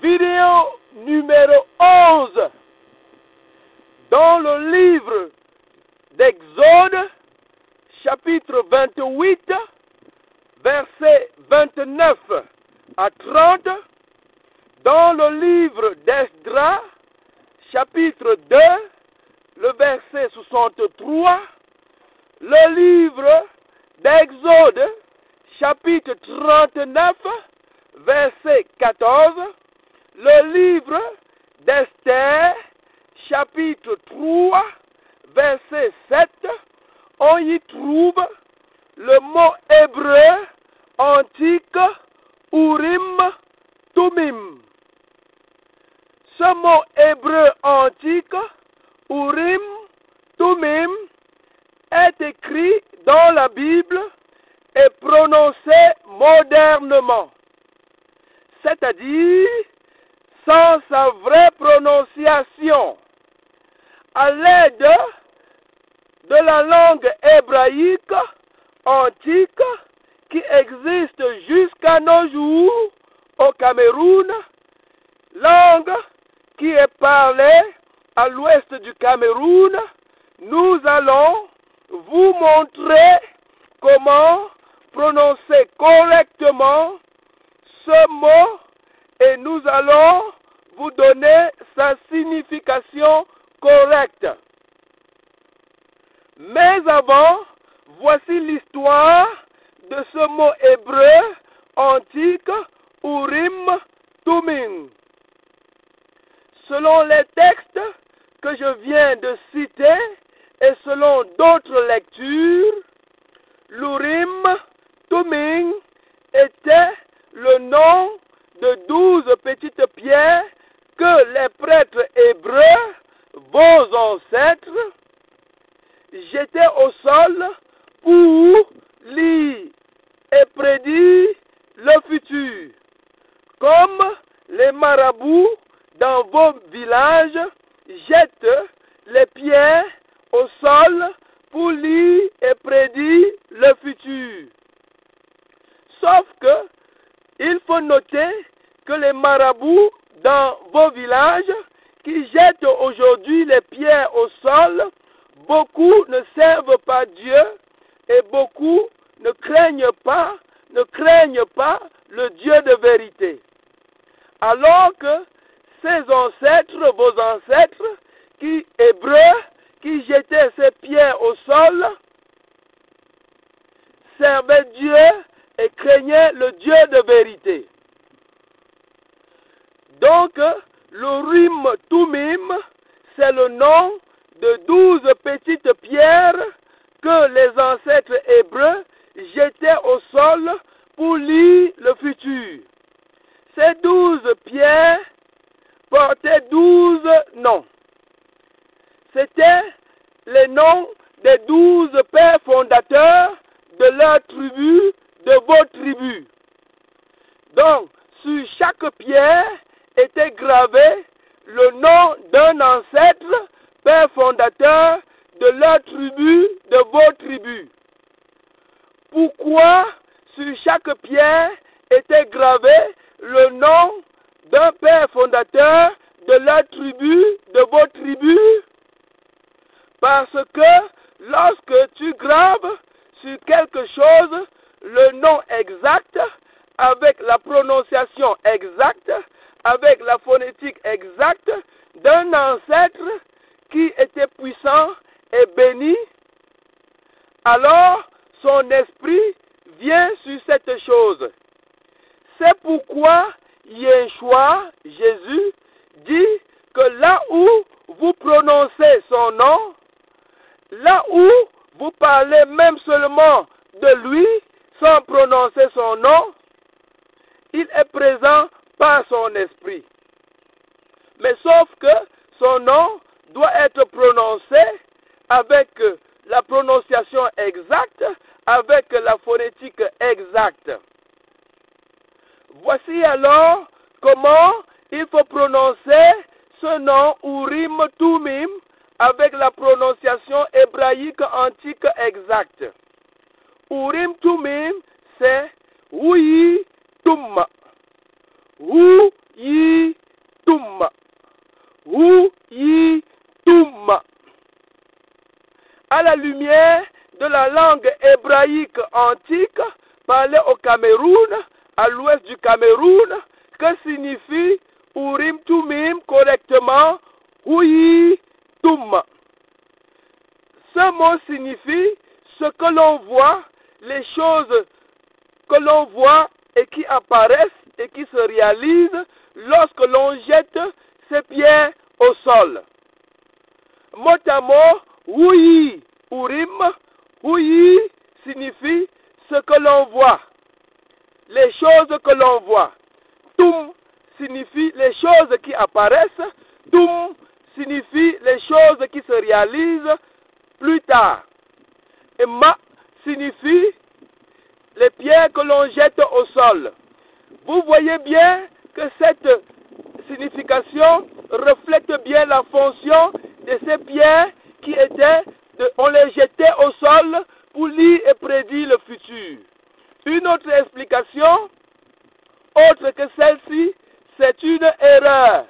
Vidéo numéro 11 dans le livre d'Exode, chapitre 28, versets 29 à 30, dans le livre d'Esdras, chapitre 2, le verset 63, le livre d'Exode, chapitre 39, verset 14, le livre d'Esther, chapitre 3, verset 7, on y trouve le mot hébreu antique Urim Tumim. Ce mot hébreu antique Urim Tumim est écrit dans la Bible et prononcé modernement, c'est-à-dire sans sa vraie prononciation, à l'aide de la langue hébraïque antique qui existe jusqu'à nos jours au Cameroun, langue qui est parlée à l'ouest du Cameroun, nous allons vous montrer comment prononcer correctement ce mot et nous allons vous donner sa signification correcte. Mais avant, voici l'histoire de ce mot hébreu antique Urim Tumim. Selon les textes que je viens de citer et selon d'autres lectures, l'Urim Tumim était le nom de douze petites pierres que les prêtres hébreux, vos ancêtres, jetaient au sol pour lire et prédire le futur. Comme les marabouts dans vos villages jettent les pierres au sol pour lire et prédire le futur. Sauf que il faut noter que les marabouts dans vos villages qui jettent aujourd'hui les pierres au sol, beaucoup ne servent pas Dieu et beaucoup ne craignent pas, ne craignent pas le Dieu de vérité. Alors que ces ancêtres, vos ancêtres, qui hébreux, qui jetaient ces pierres au sol, servaient Dieu le Dieu de vérité. Donc, l'Urim Tumim, c'est le nom de douze petites pierres que les ancêtres hébreux jetaient au sol pour lire le futur. Ces douze pierres portaient douze noms. C'étaient les noms des douze pères fondateurs de leur tribu, de vos tribus. Donc, sur chaque pierre était gravé le nom d'un ancêtre, père fondateur de leur tribu, de vos tribus. Pourquoi sur chaque pierre était gravé le nom d'un père fondateur de leur tribu, de vos tribus? Parce que lorsque tu graves sur quelque chose le nom exact, avec la prononciation exacte, avec la phonétique exacte d'un ancêtre qui était puissant et béni, alors son esprit vient sur cette chose. C'est pourquoi Yeshua, Jésus, dit que là où vous prononcez son nom, là où vous parlez même seulement de lui sans prononcer son nom, il est présent par son esprit. Mais sauf que son nom doit être prononcé avec la prononciation exacte, avec la phonétique exacte. Voici alors comment il faut prononcer ce nom Urim Tumim avec la prononciation hébraïque antique exacte. Urim Tumim, c'est Oui Tum. Hu yi tum. Hu yi tum. À la lumière de la langue hébraïque antique parlée au Cameroun, à l'ouest du Cameroun, que signifie Urim Tumim correctement Huyi Tum Ce mot signifie ce que l'on voit, les choses que l'on voit et qui apparaissent et qui se réalisent lorsque l'on jette ses pieds au sol. Mot à mot, Huyi Urim, Huyi signifie ce que l'on voit, les choses que l'on voit. Tum signifie les choses qui apparaissent. Tum signifie les choses qui se réalisent plus tard. Et ma signifie les pierres que l'on jette au sol. Vous voyez bien que cette signification reflète bien la fonction de ces pierres qui étaient, on les jetait au sol pour lire et prédire le futur. Une autre explication, autre que celle-ci, c'est une erreur.